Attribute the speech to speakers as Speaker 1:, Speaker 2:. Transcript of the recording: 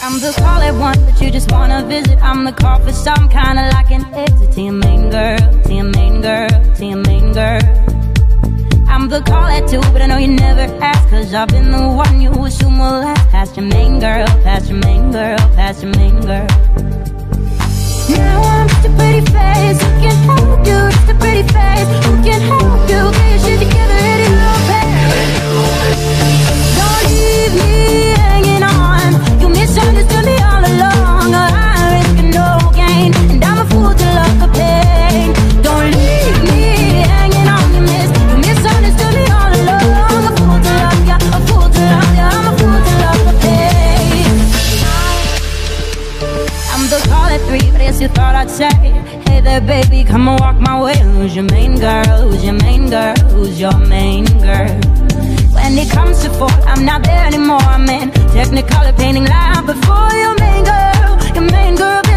Speaker 1: I'm the call at one, but you just wanna visit. I'm the call for some kind of like an exit to your main girl, to your main girl, to your main girl. I'm the call at two, but I know you never ask, cause I've been the one you assume will last. Past your main girl, past your main girl, past your main girl. Now I'm just a pretty face, can help you? Just a pretty face, Sometimes I call at three, but yes, you thought I'd say, Hey there, baby, come and walk my way. Who's your main girl? Who's your main girl? Who's your main girl? When it comes to four, I'm not there anymore. I'm in Technicolor painting live before your main girl, your main girl.